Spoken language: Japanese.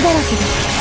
だらけです。